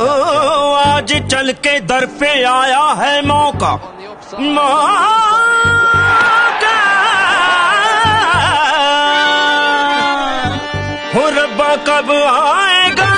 आज चल के दर पे आया है मौका। मौका। हो रब्बा कब आएगा?